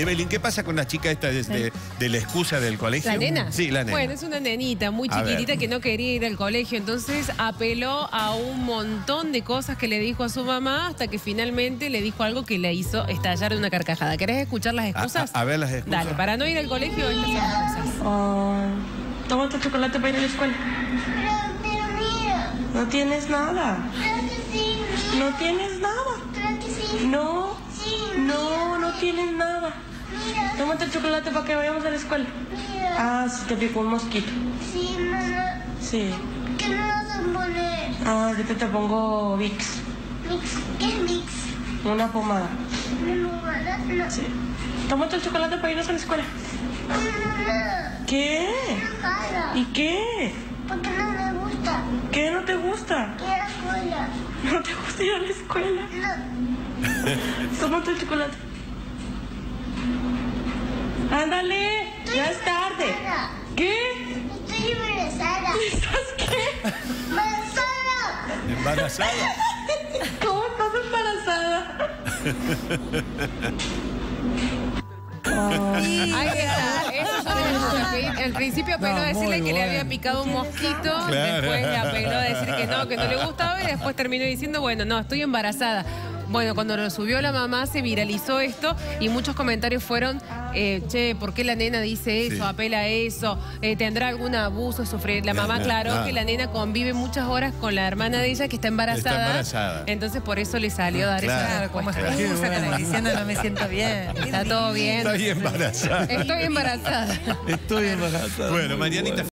Evelyn, ¿qué pasa con la chica esta de, de- de la excusa del colegio? ¿La nena? Sí, la nena. Bueno, es una nenita muy chiquitita que no quería ir al colegio, entonces apeló a un montón de cosas que le dijo a su mamá hasta que finalmente le dijo algo que le hizo estallar de una carcajada. ¿Querés escuchar las excusas? a- a ver las excusas. Dale, para no ir al colegio, estas son las excusas. Ah, tómate chocolate para ir a la escuela. Pero, pero mira, No tienes nada. claro que sí, mira, No tienes nada. claro que sí, No. sí, No, no tienes nada. Tómate el chocolate para que vayamos a la escuela. mira, Ah, sí te picó un mosquito. sí, mamá, Sí. ¿qué me vas a poner? Ah, ahorita te pongo Vicks. Mix, ¿qué es mix? Una pomada. No, mamá, no, Sí. Tómate el chocolate para irnos a la escuela. no, ¿Qué? cara, ¿Y qué? porque no me gusta, ¿Qué no te gusta? quiero escuela, ¿No te gusta ir a la escuela? no, Tómate el chocolate. Ándale, ya es tarde. Embarazada. ¿Qué? estoy embarazada, ¿Estás qué? embarazada, Embarazada. ¿Cómo estás embarazada? Ahí está, eso son excusas. Al principio apeló a decirle que le había picado un mosquito, Claro. después le apeló a decir que no, que no le gustaba y después terminó diciendo, bueno, no, estoy embarazada. Bueno, cuando lo subió la mamá se viralizó esto y muchos comentarios fueron, eh, che, ¿por qué la nena dice eso, Sí. apela a eso? Eh, ¿Tendrá algún abuso? Sufrir? La mamá aclaró no. que la nena convive muchas horas con la hermana de ella que está embarazada. Está embarazada. Entonces por eso le salió a dar Claro, esa Claro, como excusa, como diciendo no me siento bien. Está todo bien. Estoy embarazada. Estoy embarazada. Estoy embarazada. Bueno, Marianita.